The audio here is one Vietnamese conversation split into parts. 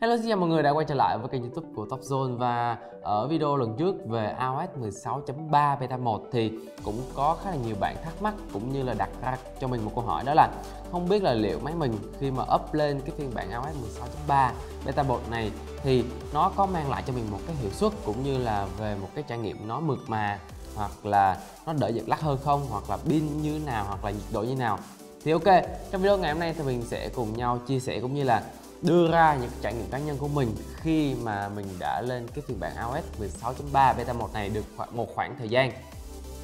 Hello, xin chào mọi người đã quay trở lại với kênh youtube của Top Zone và ở video lần trước về iOS 16.3 beta 1 thì cũng có khá là nhiều bạn thắc mắc cũng như là đặt ra cho mình một câu hỏi đó là không biết là liệu máy mình khi mà up lên cái phiên bản iOS 16.3 beta 1 này thì nó có mang lại cho mình một cái hiệu suất cũng như là về một cái trải nghiệm nó mượt mà hoặc là nó đỡ giật lắc hơn không? Hoặc là pin như nào? Hoặc là nhiệt độ như nào? Thì ok, trong video ngày hôm nay thì mình sẽ cùng nhau chia sẻ cũng như là đưa ra những trải nghiệm cá nhân của mình khi mà mình đã lên cái phiên bản iOS 16.3 beta 1 này được một khoảng thời gian.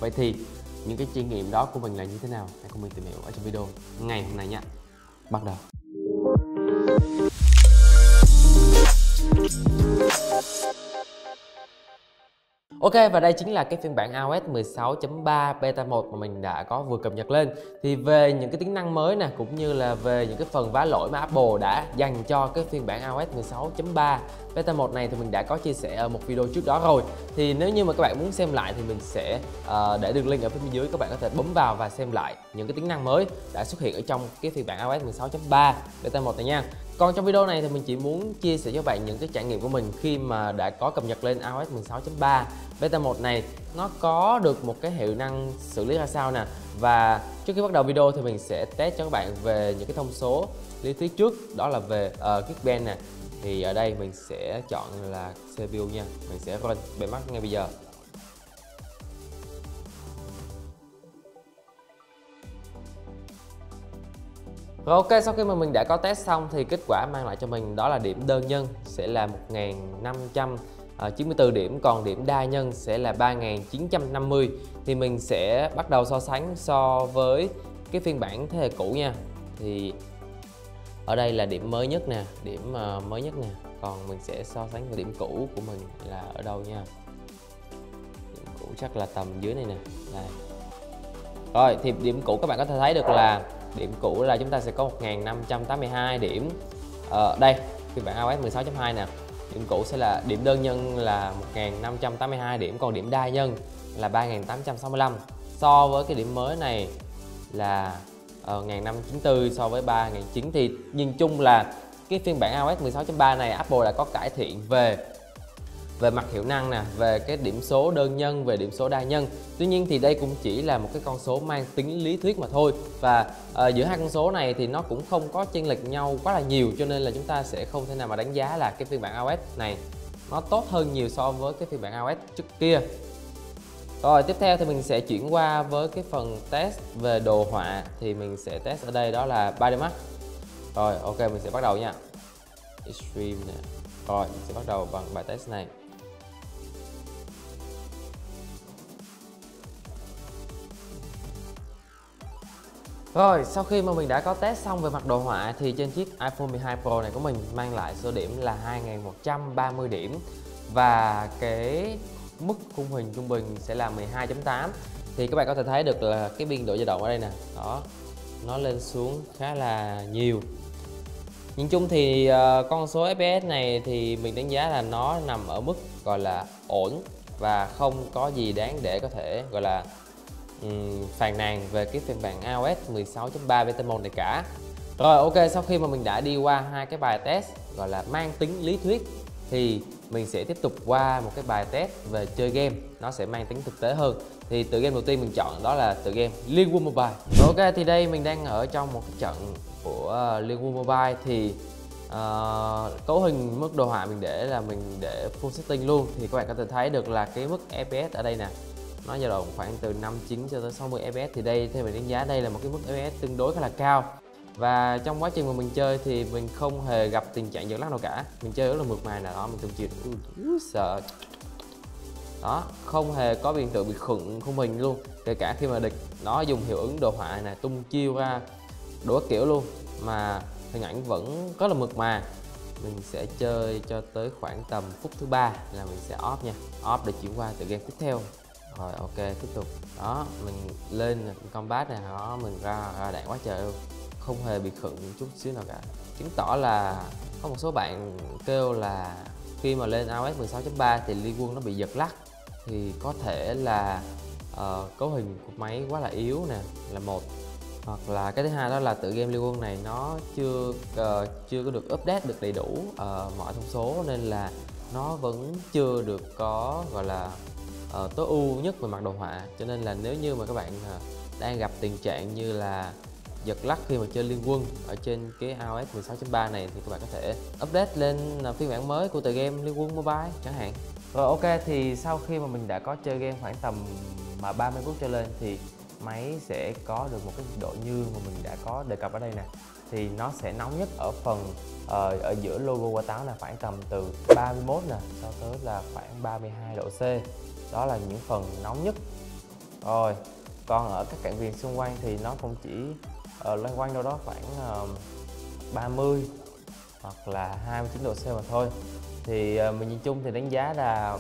Vậy thì những cái trải nghiệm đó của mình là như thế nào? Hãy cùng mình tìm hiểu ở trong video ngày hôm nay nhé bắt đầu. Ok, và đây chính là cái phiên bản iOS 16.3 beta 1 mà mình đã có vừa cập nhật lên. Thì về những cái tính năng mới nè, cũng như là về những cái phần vá lỗi mà Apple đã dành cho cái phiên bản iOS 16.3 beta 1 này thì mình đã có chia sẻ ở một video trước đó rồi. Thì nếu như mà các bạn muốn xem lại thì mình sẽ uh, để đường link ở phía bên dưới các bạn có thể bấm vào và xem lại những cái tính năng mới đã xuất hiện ở trong cái phiên bản iOS 16.3 beta 1 này nha. Còn trong video này thì mình chỉ muốn chia sẻ cho bạn những cái trải nghiệm của mình khi mà đã có cập nhật lên iOS 16.3 beta 1 này nó có được một cái hiệu năng xử lý ra sao nè. Và trước khi bắt đầu video thì mình sẽ test cho các bạn về những cái thông số lý thuyết trước. Đó là về ờ, uh, Geekbench nè thì ở đây mình sẽ chọn là CPU nha. Mình sẽ run mắt ngay bây giờ. Rồi ok, sau khi mà mình đã có test xong thì kết quả mang lại cho mình đó là điểm đơn nhân sẽ là 1594 điểm còn điểm đa nhân sẽ là 3950 thì mình sẽ bắt đầu so sánh so với cái phiên bản thế hệ cũ nha. Thì ở đây là điểm mới nhất nè điểm ờ, mới nhất nè. Còn mình sẽ so sánh với điểm cũ của mình là ở đâu nha. Điểm cũ chắc là tầm dưới này nè. Đây rồi thì điểm cũ các bạn có thể thấy được là điểm cũ là chúng ta sẽ có 1582 điểm. Ở ờ, đây phiên bản iOS 16.2 nè. Điểm cũ sẽ là điểm đơn nhân là 1582 điểm còn điểm đa nhân là 3865 so với cái điểm mới này là Ờ, uh, 1594 so với 3009 thì nhìn chung là cái phiên bản iOS 16.3 này Apple đã có cải thiện về về mặt hiệu năng nè về cái điểm số đơn nhân về điểm số đa nhân. Tuy nhiên thì đây cũng chỉ là một cái con số mang tính lý thuyết mà thôi và uh, giữa hai con số này thì nó cũng không có chênh lệch nhau quá là nhiều cho nên là chúng ta sẽ không thể nào mà đánh giá là cái phiên bản iOS này nó tốt hơn nhiều so với cái phiên bản iOS trước kia rồi tiếp theo thì mình sẽ chuyển qua với cái phần test về đồ họa. Thì mình sẽ test ở đây đó là 3D Max rồi ok mình sẽ bắt đầu nha. Extreme nè. Rồi mình sẽ bắt đầu bằng bài test này. Rồi, sau khi mà mình đã có test xong về mặt đồ họa thì trên chiếc iPhone 12 Pro này của mình mang lại số điểm là 2130 điểm. Và cái mức khung hình trung bình sẽ là 12.8 thì các bạn có thể thấy được là cái biên độ dao động ở đây nè. Đó nó lên xuống khá là nhiều. Nhìn chung thì uh, con số FPS này thì mình đánh giá là nó nằm ở mức gọi là ổn và không có gì đáng để có thể gọi là um, phàn nàn về cái phiên bản iOS 16.3 beta 1 này cả. Rồi ok sau khi mà mình đã đi qua hai cái bài test gọi là mang tính lý thuyết thì mình sẽ tiếp tục qua một cái bài test về chơi game. Nó sẽ mang tính thực tế hơn. Thì tựa game đầu tiên mình chọn đó là tựa game Liên Quân Mobile. Ok thì đây mình đang ở trong một cái trận của ờ, Liên Quân Mobile thì uh, cấu hình mức đồ họa mình để là mình để full setting luôn. Thì các bạn có thể thấy được là cái mức FPS ở đây nè nó dao động khoảng từ 59 cho tới 60 fps thì đây theo mình đánh giá đây là một cái mức fps tương đối khá là cao và trong quá trình mà mình chơi thì mình không hề gặp tình trạng giật lắc nào cả. Mình chơi rất là mượt mà nào đó mình không chịu. Sợ. Đó không hề có hiện tượng bị khựng không hình luôn. Kể cả khi mà địch nó dùng hiệu ứng đồ họa này tung chiêu ra đủ kiểu luôn mà hình ảnh vẫn rất là mượt mà. Mình sẽ chơi cho tới khoảng tầm phút thứ ba là mình sẽ off nha. Off để chuyển qua tựa game tiếp theo. Rồi ok tiếp tục. Đó mình lên combat này đó mình ra, ra đạn quá trời luôn không hề bị khựng chút xíu nào cả. Chứng tỏ là có một số bạn kêu là khi mà lên iOS 16.3 thì liên quân nó bị giật lắc thì có thể là uh, cấu hình của máy quá là yếu nè là một. Hoặc là cái thứ hai đó là tự game Liên Quân này nó chưa uh, chưa có được update được đầy đủ uh, mọi thông số nên là nó vẫn chưa được có gọi là uh, tối ưu nhất về mặt đồ họa. Cho nên là nếu như mà các bạn uh, đang gặp tình trạng như là giật lắc khi mà chơi liên quân ở trên cái iOS 16.3 này thì các bạn có thể update lên à, phiên bản mới của tựa game liên quân mobile chẳng hạn. Rồi ok thì sau khi mà mình đã có chơi game khoảng tầm mà 30 phút trở lên thì máy sẽ có được một cái nhiệt độ như mà mình đã có đề cập ở đây nè. Thì nó sẽ nóng nhất ở phần ở, ở giữa logo quả táo là khoảng tầm từ 31 nè cho tới là khoảng 32 độ C. Đó là những phần nóng nhất. Rồi còn ở các cạnh viền xung quanh thì nó cũng chỉ uh, loanh quanh đâu đó khoảng ờ, uh, 30 hoặc là 29 độ C mà thôi. Thì uh, mình nhìn chung thì đánh giá là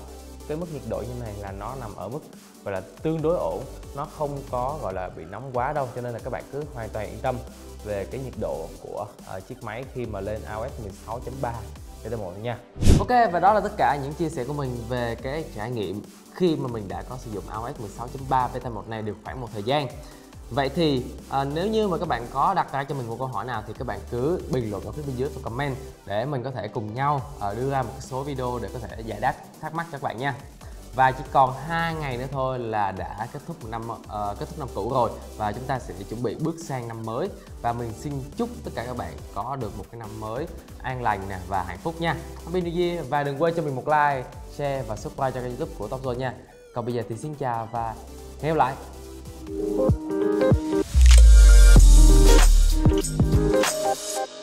cái mức nhiệt độ như này là nó nằm ở mức gọi là tương đối ổn nó không có gọi là bị nóng quá đâu cho nên là các bạn cứ hoàn toàn yên tâm về cái nhiệt độ của uh, chiếc máy khi mà lên iOS 16.3 beta 1 nha. Ok và đó là tất cả những chia sẻ của mình về cái trải nghiệm khi mà mình đã có sử dụng iOS 16.3 beta 1 này được khoảng một thời gian. Vậy thì à, nếu như mà các bạn có đặt ra cho mình một câu hỏi nào thì các bạn cứ bình luận ở phía bên dưới và comment để mình có thể cùng nhau à, đưa ra một số video để có thể giải đáp thắc mắc cho các bạn nha. Và chỉ còn hai ngày nữa thôi là đã kết thúc năm uh, kết thúc năm cũ rồi và chúng ta sẽ chuẩn bị bước sang năm mới. Và mình xin chúc tất cả các bạn có được một cái năm mới an lành nè và hạnh phúc nha. Happy New Year và đừng quên cho mình một like share và subscribe cho kênh youtube của Top Zone nha. Còn bây giờ thì xin chào và hẹn gặp lại. Thank you.